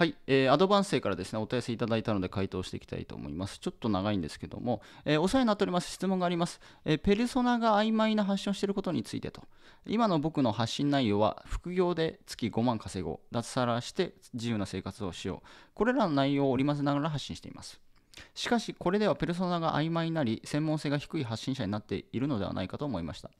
はい、えーアドバンス生からですね、お問い合わせいただいたので回答していきたいと思います。ちょっと長いんですけども、えーお世話になっております。質問があります。えーペルソナが曖昧な発信をしていることについてと。今の僕の発信内容は、副業で月5万稼ごう、脱サラして自由な生活をしよう。これらの内容を織り交ぜながら発信しています。しかし、これではペルソナが曖昧になり、専門性が低い発信者になっているのではないかと思いました。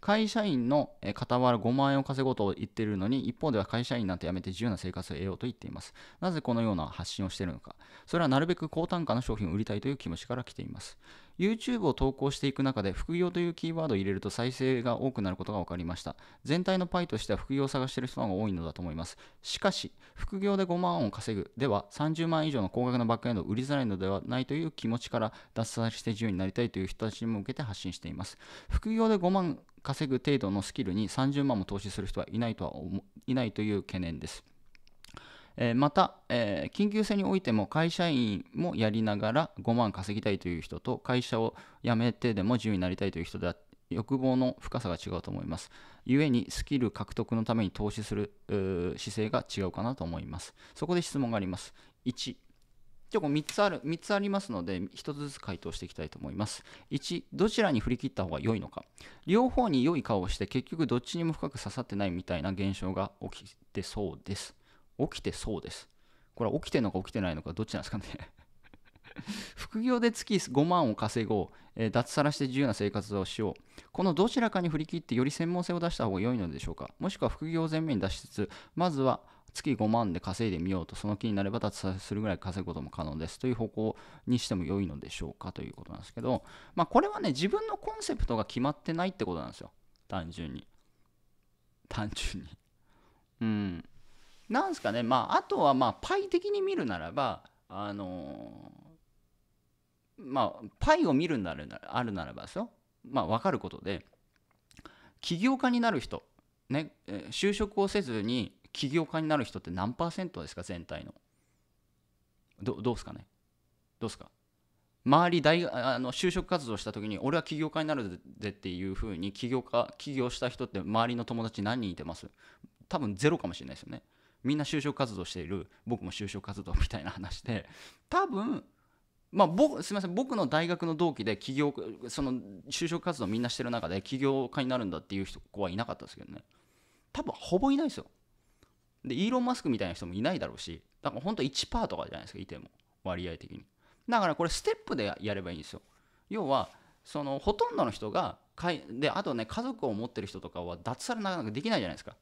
会社員の傍ら5万円を稼ごうと言っているのに、一方では会社員なんて辞めて自由な生活を得ようと言っています。なぜこのような発信をしているのか。それはなるべく高単価の商品を売りたいという気持ちから来ています。YouTube を投稿していく中で、副業というキーワードを入れると再生が多くなることが分かりました。全体のパイとしては副業を探している人が多いのだと思います。しかし、副業で5万を稼ぐでは、30万以上の高額なバックエンドを売りづらいのではないという気持ちから脱サラして自由になりたいという人たちに向けて発信しています。副業で5万稼ぐ程度のスキルに30万も投資する人はいないとはいないという懸念です。えまた、えー緊急性においても会社員もやりながら5万稼ぎたいという人と会社を辞めてでも自由になりたいという人では欲望の深さが違うと思います。故にスキル獲得のために投資する姿勢が違うかなと思います。そこで質問があります。1、じゃこ3つある3つありますので1つずつ回答していきたいと思います1どちらに振り切った方が良いのか両方に良い顔をして結局どっちにも深く刺さってないみたいな現象が起きてそうです起きてそうです。これは起きてるのか起きてないのかどっちなんですかね。副業で月5万を稼ごう、えー脱サラして自由な生活をしよう。このどちらかに振り切ってより専門性を出した方が良いのでしょうか。もしくは副業を前面に出。しつつまずは月5万で稼いでみようと。その気になれば脱サラするぐらい稼ぐことも可能です。という方向にしても良いのでしょうか。ということなんですけど。まあこれはね自分のコンセプトが決まってないってことなんですよ。単純に。単純に。うん。なんすかね。まああとはまあパイ的に見るならばあのーまあパイを見るならあるならばですよまあ分かることで起業家になる人ね就職をせずに起業家になる人って何パーセントですか全体の。どどうですかね。どうすか。周り大あの就職活動した時に俺は起業家になるぜっていうふうに起業家起業した人って周りの友達何人いてます？多分ゼロかもしれないですよね。みんな就職活動している僕も就職活動みたいな話で多分まあ僕すみません僕の大学の同期で起業その就職活動みんなしてる中で起業家になるんだっていう人子はいなかったですけどね。多分ほぼいないですよ。でイーロン・マスクみたいな人もいないだろうしだから本当1%とかじゃないですかいても。割合的に。だからこれステップでやればいいんですよ。要はそのほとんどの人がかいであとね家族を持ってる人とかは脱サラなかなかできないじゃないですか。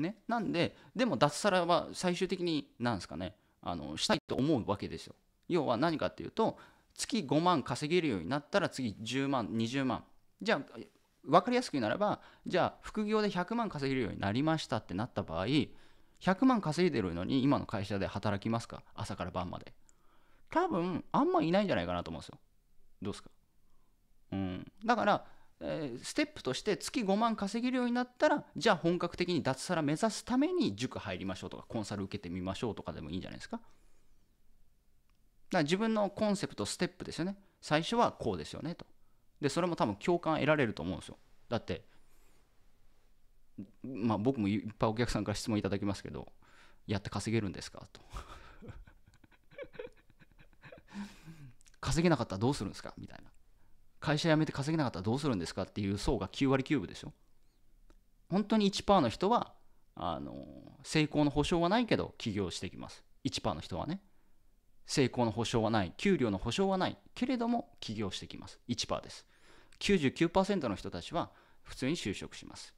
ね。なんででも脱サラは最終的になんですかね。あのしたいと思うわけですよ。要は何かっていうと月5万稼げるようになったら次10万20万。じゃあ分かりやすく言うならばじゃあ副業で100万稼げるようになりましたってなった場合100万稼いでるのに今の会社で働きますか？朝から晩まで。多分あんまいないんじゃないかなと思うんですよ。どうですか？うん。だから、えーステップとして月5万稼げるようになったらじゃあ本格的に脱サラ目指すために塾入りましょうとかコンサル受けてみましょうとかでもいいんじゃないですか。だから自分のコンセプトステップですよね。最初はこうですよねと。でそれも多分共感得られると思うんですよ。だってまあ僕もいっぱいお客さんから質問いただきますけどやって稼げるんですかと。稼げなかったらどうするんですかみたいな。会社辞めて稼げなかったらどうするんですかっていう層が9割9分でしょ。本当に1%の人はあの成功の保証はないけど起業してきます。1%の人はね。成功の保証はない。給料の保証はない。けれども起業してきます。1%です。99%の人たちは普通に就職します。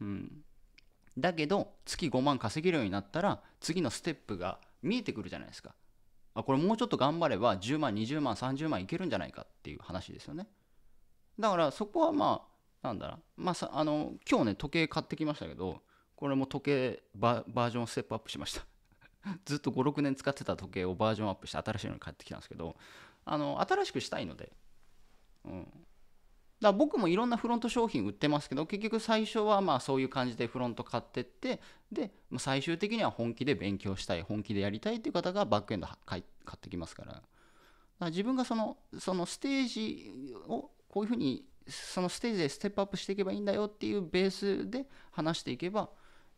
うん。だけど月5万稼げるようになったら次のステップが見えてくるじゃないですか。あこれもうちょっと頑張れば10万20万30万いけるんじゃないかっていう話ですよね。だからそこはまあなんだろう。まあさあの今日ね時計買ってきましたけどこれも時計バージョンステップアップしました。ずっと56年使ってた時計をバージョンアップして新しいのに買ってきたんですけどあの新しくしたいので、うん、だから僕もいろんなフロント商品売ってますけど結局最初はまあそういう感じでフロント買ってってで最終的には本気で勉強したい本気でやりたいっていう方がバックエンド買買ってきますから。だから自分がそのそのステージをこういうふうにそのステージでステップアップしていけばいいんだよっていうベースで話していけば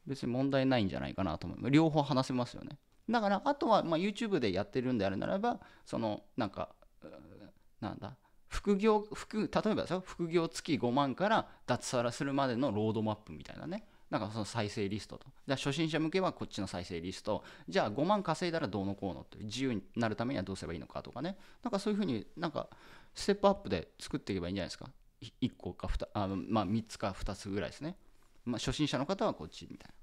別に問題ないんじゃないかなと思う。両方話せますよね。だからあとはま YouTube でやってるんであるならばそのなんかなんだ副業副例えばですよ副業月5万から脱サラするまでのロードマップみたいなね。なんかその再生リストと。じゃあ初心者向けはこっちの再生リスト。じゃあ5万稼いだらどうのこうのって自由になるためにはどうすればいいのかとかね。なんかそういうふうになんかステップアップで作っていけばいいんじゃないですか。1個か2あまあ3つか2つぐらいですね、まあ、初心者の方はこっちみたいな。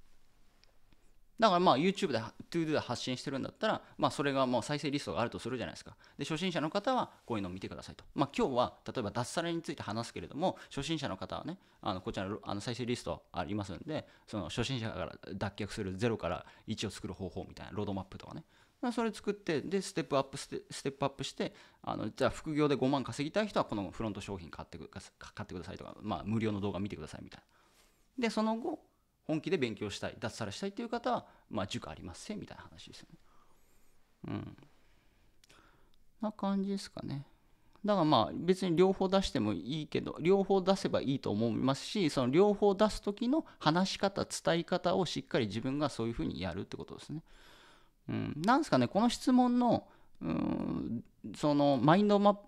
だからまあ YouTube で ToDo で発信してるんだったら、まあ、それがもう再生リストがあるとするじゃないですか。で初心者の方はこういうのを見てくださいと。まあ、今日は例えば脱サラについて話すけれども初心者の方はねあのこちらのあの再生リストありますんでその初心者から脱却する0から1を作る方法みたいなロードマップとかねそれ作ってでステップアップステステップアップしてあのじゃあ副業で5万稼ぎたい人はこのフロント商品買ってく買ってくださいとか、まあ、無料の動画見てくださいみたいな。でその後本気で勉強したい脱サラしたいっていう方は、まあ、塾ありますせみたいな話ですよね。うん。な感じですかね。だからまあ別に両方出してもいいけど両方出せばいいと思いますしその両方出す時の話し方伝え方をしっかり自分がそういうふうにやるってことですね。うん、なんですかねこの質問のうんそのマインドマ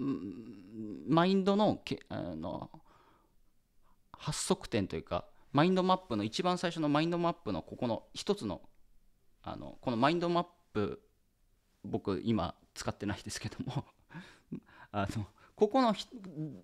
マインドのけあの発足点というかマインドマップの一番最初のマインドマップのここの一つのあのこのマインドマップ僕今使ってないですけども。あのここの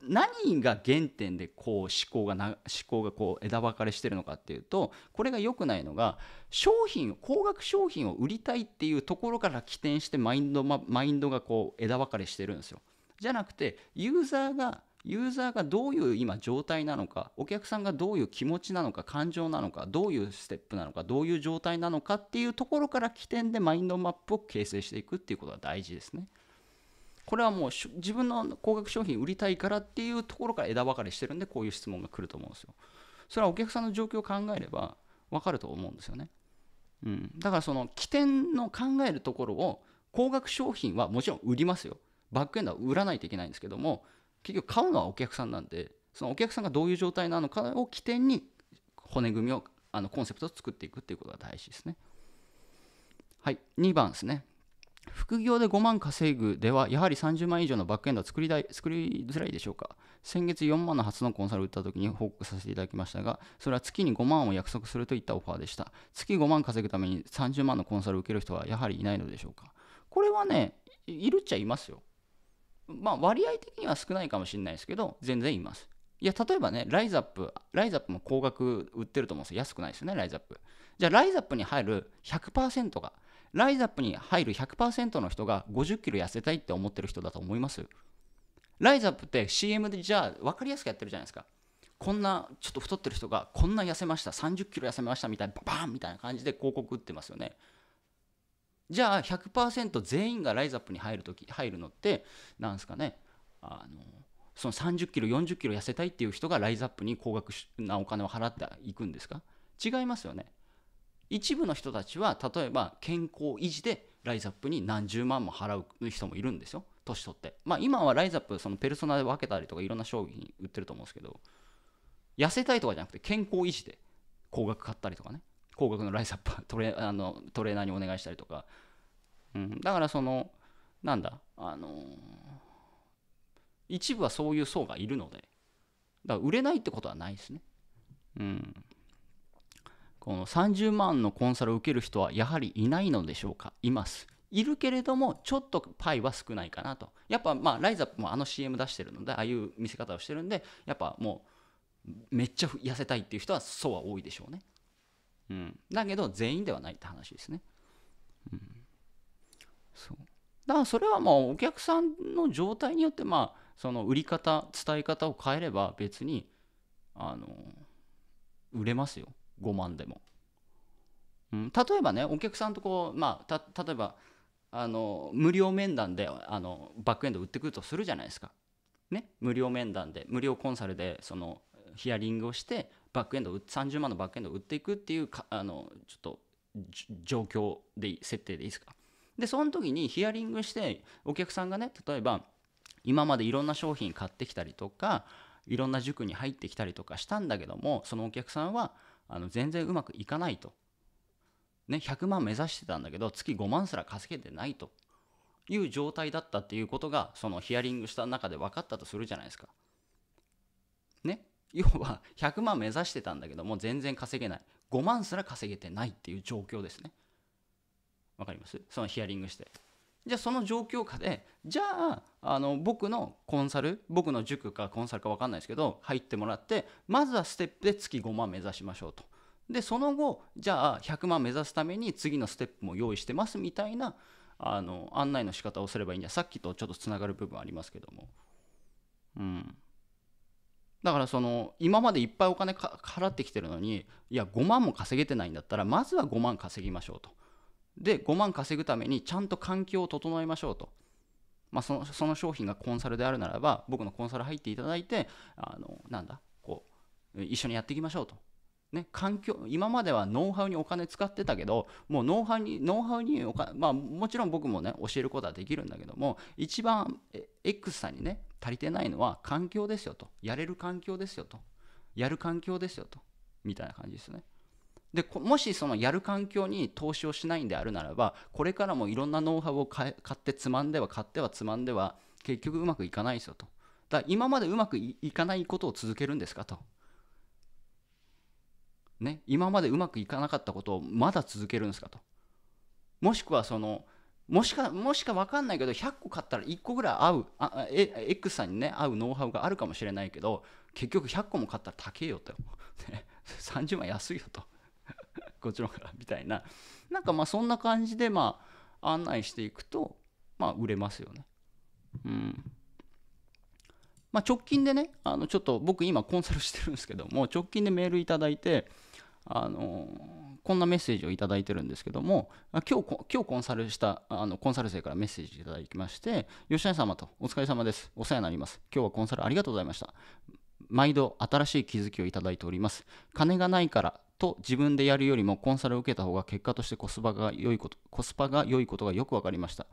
何が原点でこう思考がな思考がこう枝分かれしてるのかっていうとこれが良くないのが商品高額商品を売りたいっていうところから起点してマインドマインドがこう枝分かれしてるんですよ。じゃなくてユーザーがユーザーがどういう今状態なのかお客さんがどういう気持ちなのか感情なのかどういうステップなのかどういう状態なのかっていうところから起点でマインドマップを形成していくっていうことが大事ですね。これはもう自分の高額商品売りたいからっていうところから枝分かれしてるんでこういう質問が来ると思うんですよ。それはお客さんの状況を考えれば分かると思うんですよね。うん、だからその起点の考えるところを高額商品はもちろん売りますよ。バックエンドは売らないといけないんですけども結局買うのはお客さんなんでそのお客さんがどういう状態なのかを起点に骨組みをあのコンセプトを作っていくっていうことが大事ですね。はい、2番ですね。副業で5万稼ぐでは、やはり30万以上のバックエンドは作りい作りづらいでしょうか。先月4万の初のコンサルを売った時に報告させていただきましたが、それは月に5万を約束するといったオファーでした。月5万稼ぐために30万のコンサルを受ける人はやはりいないのでしょうか。これはね、いるっちゃいますよ。まあ割合的には少ないかもしれないですけど、全然います。いや、例えばね、ライズアップ、ライズアップも高額売ってると思うんですよ。安くないですよね、ライズアップ。じゃあ、ライズアップに入る100%が、ライズアップに入る100%の人が50キロ痩せたいって思ってる人だと思いますライズアップって CM でじゃあ分かりやすくやってるじゃないですか。こんなちょっと太ってる人がこんな痩せました、30キロ痩せましたみたいな、バーンみたいな感じで広告打ってますよね。じゃあ100%全員がライズアップに入るとき入るのってなんですかねあのその30キロ40キロ痩せたいっていう人がライズアップに高額なお金を払っていくんですか？違いますよね。一部の人たちは例えば健康維持でライズアップに何十万も払う人もいるんですよ。年取って。まあ今はライズアップそのペルソナで分けたりとかいろんな商品売ってると思うんですけど痩せたいとかじゃなくて健康維持で高額買ったりとかね。高額のライズアップ トレあのトレーナーにお願いしたりとか、うん、だからそのなんだあの、一部はそういう層がいるので。だから売れないってことはないですね。うん。この30万のコンサルを受ける人はやはりいないのでしょうか。います。いるけれどもちょっとパイは少ないかなと。やっぱまあライズアップもあの CM 出してるのでああいう見せ方をしてるんでやっぱもうめっちゃ痩せたいっていう人はそうは多いでしょうね。うん、だけど全員ではないって話ですね。うん、そう。だからそれはもうお客さんの状態によってまあその売り方伝え方を変えれば別にあの売れますよ。5万でも、うん、例えばねお客さんとこうまあ例えばあの無料面談であのバックエンド売ってくるとするじゃないですか。ね、無料面談で無料コンサルでそのヒアリングをしてバックエンド30万のバックエンドを売っていくっていうあのちょっと状況で設定でいいですか？でその時にヒアリングしてお客さんがね例えば今までいろんな商品買ってきたりとかいろんな塾に入ってきたりとかしたんだけどもそのお客さんはあの全然うまくいかないと。ね、100万目指してたんだけど月5万すら稼げてないと。いう状態だったっていうことがそのヒアリングした中で分かったとするじゃないですか。ね？要は100万目指してたんだけども全然稼げない5万すら稼げてないっていう状況ですね。わかります？そのヒアリングして。じゃあその状況下でじゃああの僕のコンサル僕の塾かコンサルか分かんないですけど入ってもらってまずはステップで月5万目指しましょうと。でその後じゃあ100万目指すために次のステップも用意してますみたいなあの案内の仕方をすればいいんじゃさっきとちょっとつながる部分ありますけどもうんだからその今までいっぱいお金払ってきてるのにいや5万も稼げてないんだったらまずは5万稼ぎましょうと。で5万稼ぐためにちゃんと環境を整えましょうと。まあ、そのその商品がコンサルであるならば僕のコンサル入っていただいてあのなんだこう一緒にやっていきましょうと。ね、環境今まではノウハウにお金使ってたけどもうノウハウにノウハウにおか、まあ、もちろん僕もね教えることはできるんだけども一番 X さんにね足りてないのは環境ですよと。やれる環境ですよと。やる環境ですよと。みたいな感じですね。でもしそのやる環境に投資をしないんであるならばこれからもいろんなノウハウを買ってつまんでは買ってはつまんでは結局うまくいかないですよと。だ今までうまくいかないことを続けるんですかと。ね、今までうまくいかなかったことをまだ続けるんですかと。もしくはその、もしか、もしか分かんないけど、100個買ったら1個ぐらい合う、あえ X さんにね、合うノウハウがあるかもしれないけど、結局100個も買ったら高えよと。30万安いよと。こっちのから、みたいな。なんかまあそんな感じでまあ案内していくと、まあ売れますよね。うん。まあ、直近でね、あのちょっと僕今コンサルしてるんですけども、直近でメールいただいて、あのこんなメッセージをいただいてるんですけども、今日今日コンサルしたあのコンサル生からメッセージいただきまして、吉谷様とお疲れ様です。お世話になります。今日はコンサルありがとうございました。毎度新しい気づきをいただいております。金がないからと自分でやるよりもコンサルを受けた方が結果としてコスパが良いことコスパが良いことがよく分かりました。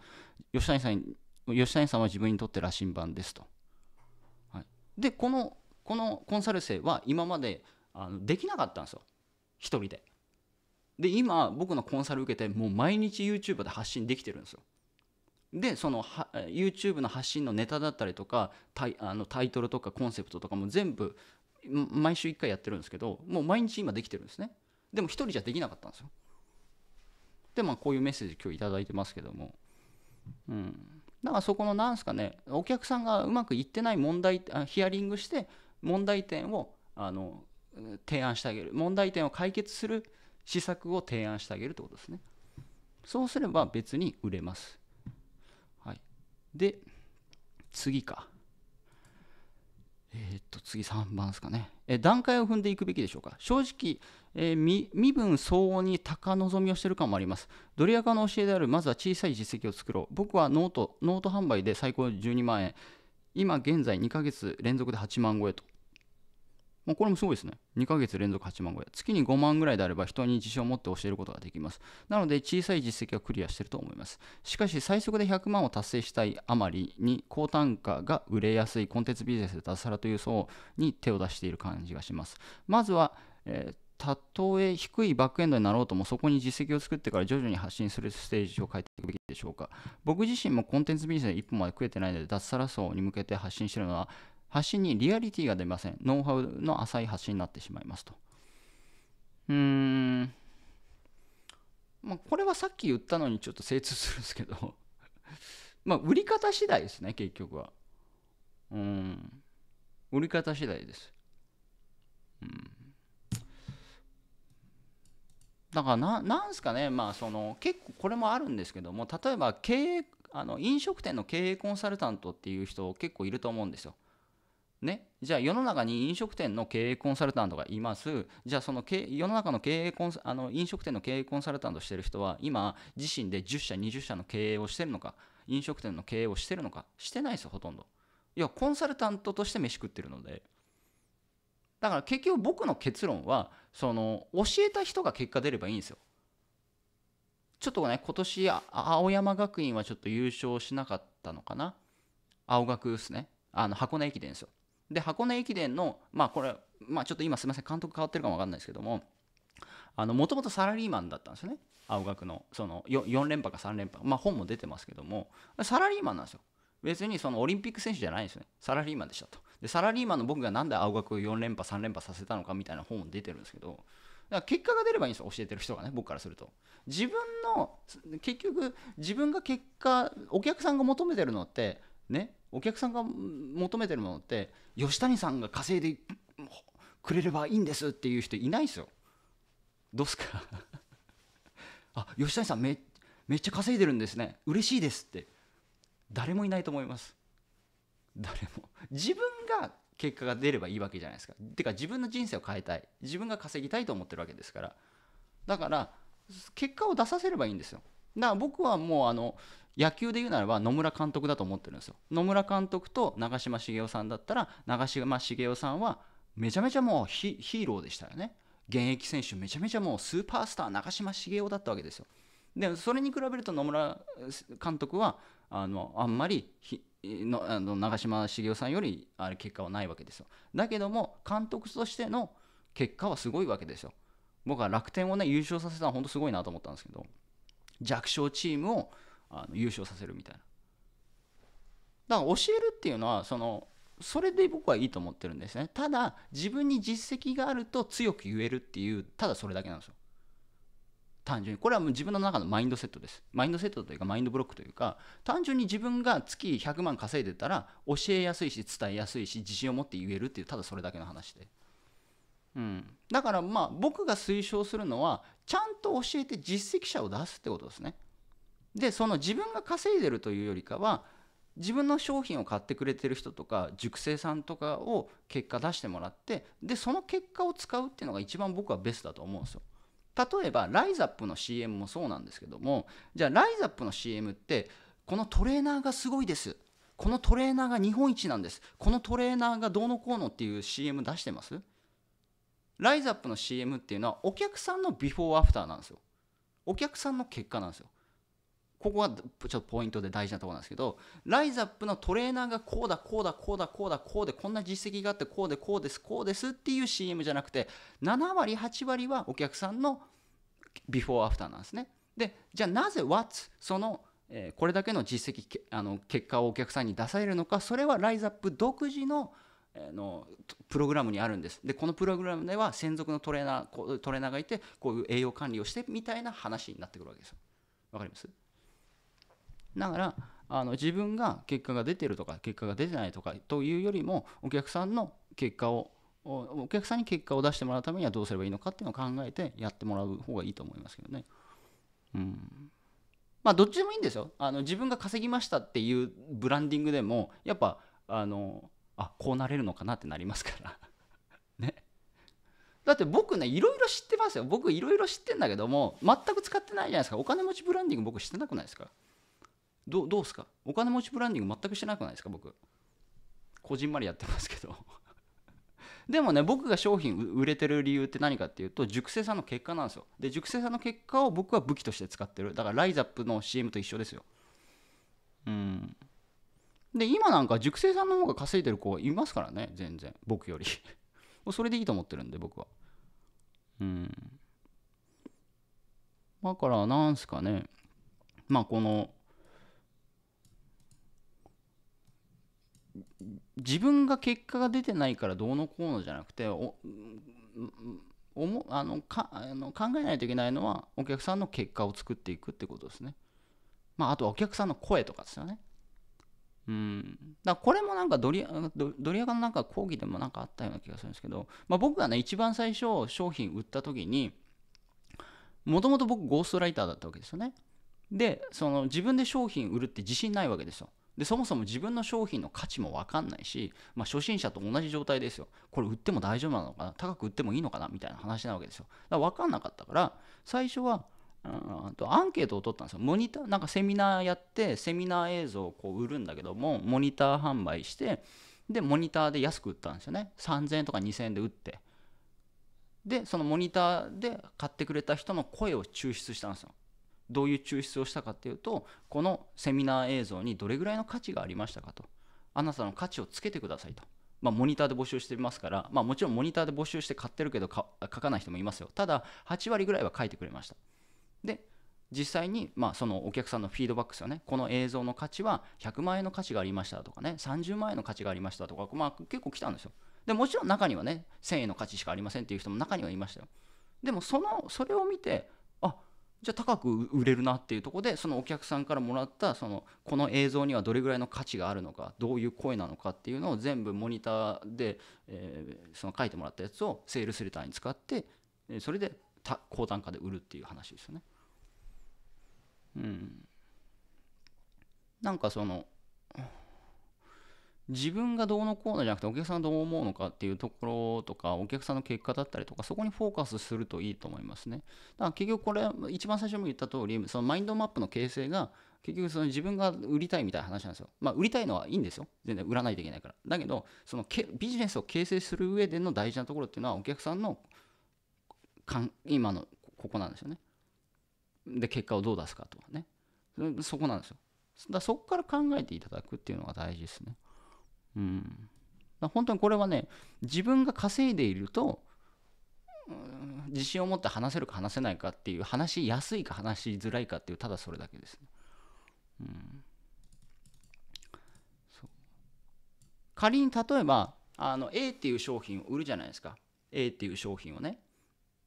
吉谷さん吉谷さんは自分にとって羅針盤ですと。はい、でこのこのコンサル生は今まであのできなかったんですよ。1人で。で今僕のコンサル受けてもう毎日 YouTube で発信できてるんですよ。でそのは YouTube の発信のネタだったりとかタイあのタイトルとかコンセプトとかも全部毎週1回やってるんですけどもう毎日今できてるんですね。でも1人じゃできなかったんですよ。でまあこういうメッセージ今日頂いてますけども。うん。だからそこのなんすかねお客さんがうまくいってない問題ヒアリングして問題点をあの提案してあげる。問題点を解決する施策を提案してあげるってことですねそうすれば別に売れます、はい、で次かえー、っと次3番ですかねえ段階を踏んでいくべきでしょうか正直、えー、身分相応に高望みをしている感もありますドリアカの教えであるまずは小さい実績を作ろう僕は note note 販売で最高12万円今現在2ヶ月連続で8万超えともうこれもすごいですね。2ヶ月連続8万超え。月に5万ぐらいであれば人に自信を持って教えることができます。なので小さい実績はクリアしていると思います。しかし最速で100万を達成したいあまりに高単価が売れやすいコンテンツビジネスで脱サラという層に手を出している感じがします。まずは、えーたとえ低いバックエンドになろうともそこに実績を作ってから徐々に発信するステージを変えていくべきでしょうか僕自身もコンテンツビジネスで一歩まで食えてないので脱サラ層に向けて発信しているのは発信にリアリティが出ません。ノウハウの浅い発信になってしまいますと。うーん。まあ、これはさっき言ったのにちょっと精通するんですけど まあ、売り方次第ですね、結局は。うん。売り方次第です。うん。だからな、なんすかね、まあ、その、結構これもあるんですけども、例えば経営、あの飲食店の経営コンサルタントっていう人結構いると思うんですよ。ね、じゃあ世の中に飲食店の経営コンサルタントがいます。じゃあその世の中の経営コンあの飲食店の経営コンサルタントしてる人は今自身で10社20社の経営をしてるのか飲食店の経営をしてるのかしてないですよほとんど。いやコンサルタントとして飯食ってるので。だから結局僕の結論はその教えた人が結果出ればいいんですよ。ちょっとね今年青山学院はちょっと優勝しなかったのかな。青学ですね。あの箱根駅伝ですよ。で箱根駅伝のまあこれまあちょっと今すみません監督変わってるかも分かんないですけどももともとサラリーマンだったんですよね。青学のその 4, 4連覇か3連覇まあ本も出てますけどもサラリーマンなんですよ。別にそのオリンピック選手じゃないんですね。サラリーマンでしたと。でサラリーマンの僕がなんで青学を4連覇3連覇させたのかみたいな本も出てるんですけどだから結果が出ればいいんですよ教えてる人がね僕からすると。自分の結局自分が結果お客さんが求めてるのってねお客さんが求めてるものって吉谷さんが稼いでくれればいいんですっていう人いないですよ。どうすか？あ吉谷さんめめっちゃ稼いでるんですね。嬉しいですって。誰もいないと思います。誰も。自分が結果が出ればいいわけじゃないですか。てか自分の人生を変えたい。自分が稼ぎたいと思ってるわけですから。だから結果を出させればいいんですよ。だから僕はもうあの野球で言うならば野村監督だと思ってるんですよ。野村監督と長嶋茂雄さんだったら長嶋茂雄さんはめちゃめちゃもうヒーローでしたよね。現役選手めちゃめちゃもうスーパースター長嶋茂雄だったわけですよ。でそれに比べると野村監督はあのあんまりのあの長嶋茂雄さんよりあれ結果はないわけですよ。だけども監督としての結果はすごいわけですよ。僕は楽天をね優勝させたのは本当すごいなと思ったんですけど弱小チームをあの優勝させるみたいな。だから教えるっていうのはそのそれで僕はいいと思ってるんですね。ただ自分に実績があると強く言えるっていうただそれだけなんですよ。単純に。これはもう自分の中のマインドセットです。マインドセットというかマインドブロックというか単純に自分が月100万稼いでたら教えやすいし伝えやすいし自信を持って言えるっていうただそれだけの話で、うん、だからまあ僕が推奨するのはちゃんと教えて実績者を出すってことですね。でその自分が稼いでるというよりかは自分の商品を買ってくれてる人とか熟成さんとかを結果出してもらってでその結果を使うっていうのが一番僕はベストだと思うんですよ。例えばライザップの CM もそうなんですけどもじゃあライザップの CM ってこのトレーナーがすごいです。このトレーナーが日本一なんです。このトレーナーがどうのこうのっていう CM 出してます？ライザップの CM っていうのはお客さんのビフォーアフターなんですよ。お客さんの結果なんですよ。ここがちょっとポイントで大事なところなんですけどライザップのトレーナーがこうだこうだこうだこうだこうでこんな実績があってこうでこうですこうですっていう CM じゃなくて7割8割はお客さんのビフォーアフターなんですね。でじゃあなぜ What そのえこれだけの実績あの結果をお客さんに出されるのかそれはライザップ独自ののプログラムにあるんです。でこのプログラムでは専属のトレーナートレーナーがいてこういう栄養管理をしてみたいな話になってくるわけですよ。わかります？だからあの自分が結果が出てるとか結果が出てないとかというよりもお客さんの結果をお客さんに結果を出してもらうためにはどうすればいいのかっていうのを考えてやってもらう方がいいと思いますけどね。うん、まあどっちでもいいんですよ。あの自分が稼ぎましたっていうブランディングでもやっぱあのあこうなれるのかなってなりますから ね。だって僕ねいろいろ知ってますよ。僕いろいろ知ってんだけども全く使ってないじゃないですか。お金持ちブランディング僕知ってなくないですか？どどうですか？お金持ちブランディング全くしてなくないですか？僕。こじんまりやってますけど。でもね僕が商品売れてる理由って何かっていうと熟成さんの結果なんですよ。で熟成さんの結果を僕は武器として使ってる。だからライザップの CM と一緒ですよ。うん。で今なんか熟成さんの方が稼いでる子いますからね全然。僕より。それでいいと思ってるんで僕は。うん。だからなんすかね。まあこの自分が結果が出てないからどうのこうのじゃなくておおもあのかあの考えないといけないのはお客さんの結果を作っていくってことですね。まあ、あとはお客さんの声とかですよね。うん、だこれもなんかドリドリアカのなんか講義でもなんかあったような気がするんですけど、まあ、僕がね一番最初商品売った時にもともと僕ゴーストライターだったわけですよね。でその自分で商品売るって自信ないわけですよ。でそもそも自分の商品の価値も分かんないし、まあ、初心者と同じ状態ですよ。これ売っても大丈夫なのかな？高く売ってもいいのかな？みたいな話なわけですよ。だから分かんなかったから最初はとアンケートを取ったんですよ。モニターなんかセミナーやってセミナー映像をこう売るんだけどもモニター販売してでモニターで安く売ったんですよね。3000円とか2000円で売って。でそのモニターで買ってくれた人の声を抽出したんですよ。どういう抽出をしたかっていうとこのセミナー映像にどれぐらいの価値がありましたかと。あなたの価値をつけてくださいと。まあ、モニターで募集してますから、まあ、もちろんモニターで募集して買ってるけど書かない人もいますよ。ただ8割ぐらいは書いてくれました。で実際に、まあ、そのお客さんのフィードバックですよね。この映像の価値は100万円の価値がありましたとかね。30万円の価値がありましたとか、まあ、結構来たんですよ。でもちろん中にはね1000円の価値しかありませんっていう人も中にはいましたよ。でもそのそれを見てじゃあ高く売れるなっていうところでそのお客さんからもらったそのこの映像にはどれぐらいの価値があるのかどういう声なのかっていうのを全部モニターで、えー、その書いてもらったやつをセールスレターに使ってそれで高単価で売るっていう話ですよね。うん、なんかその自分がどうのこうのじゃなくてお客さんがどう思うのかっていうところとかお客さんの結果だったりとかそこにフォーカスするといいと思いますね。だから結局これ一番最初も言った通りそのマインドマップの形成が結局その自分が売りたいみたいな話なんですよ。まあ売りたいのはいいんですよ。全然売らないといけないから。だけどそのけビジネスを形成する上での大事なところっていうのはお客さんのかん今のここなんですよね。で結果をどう出すかとかね。そこなんですよ。だそこから考えていただくっていうのが大事ですね。うん、本当にこれはね自分が稼いでいると、うん、自信を持って話せるか話せないかっていう話しやすいか話しづらいかっていうただそれだけですね。うん、仮に例えばあの A っていう商品を売るじゃないですか。A っていう商品をね。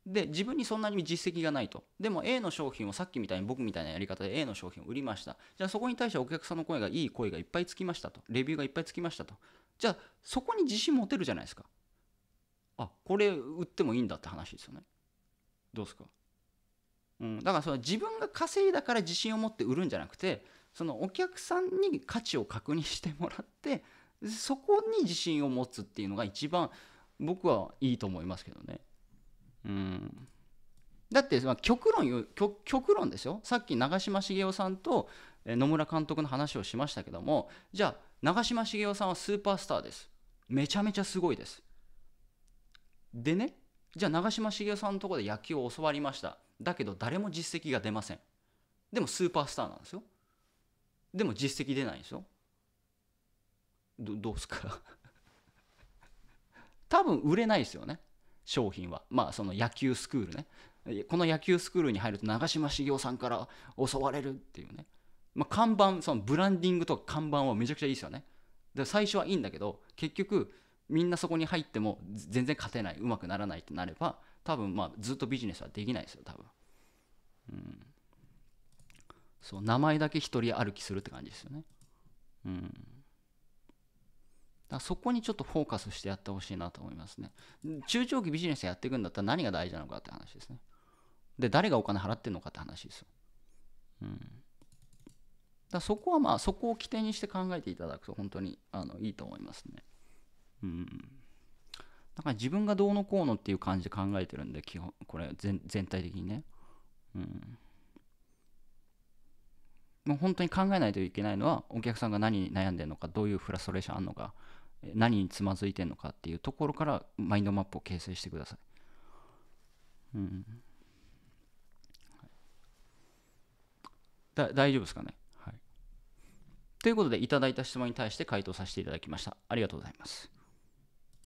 で自分にそんなに実績がないと。でも A の商品をさっきみたいに僕みたいなやり方で A の商品を売りました。じゃあそこに対してお客さんの声がいい声がいっぱいつきましたと。レビューがいっぱいつきましたと。じゃあそこに自信持てるじゃないですか。あこれ売ってもいいんだって話ですよね。どうですか？うん、だからその自分が稼いだから自信を持って売るんじゃなくてそのお客さんに価値を確認してもらってそこに自信を持つっていうのが一番僕はいいと思いますけどね。うん、だって極論言う極論ですよさっき長嶋茂雄さんと野村監督の話をしましたけどもじゃあ長嶋茂雄さんはスーパースターです。めちゃめちゃすごいです。でねじゃあ長嶋茂雄さんのところで野球を教わりました。だけど誰も実績が出ません。でもスーパースターなんですよ。でも実績出ないんですよ。どどうすか？多分売れないですよね。商品は。まあその野球スクールね。この野球スクールに入ると長嶋茂雄さんから教われるっていうね、まあ、看板そのブランディングとか看板はめちゃくちゃいいですよね。で最初はいいんだけど結局みんなそこに入っても全然勝てない。うまくならないってなれば多分まあずっとビジネスはできないですよ多分。うん。そう名前だけ一人歩きするって感じですよね。うん。だそこにちょっとフォーカスしてやってほしいなと思いますね。中長期ビジネスやっていくんだったら何が大事なのかって話ですね。で、誰がお金払ってるのかって話ですよ。うん。だそこはまあ、そこを起点にして考えていただくと本当にあのいいと思いますね。うん。だから自分がどうのこうのっていう感じで考えてるんで、基本、これ全体的にね。うん。もう本当に考えないといけないのはお客さんが何に悩んでるのかどういうフラストレーションあるのか何につまずいてるのかっていうところからマインドマップを形成してください。うんだ大丈夫ですかね、はい。ということでいただいた質問に対して回答させていただきました。ありがとうございます。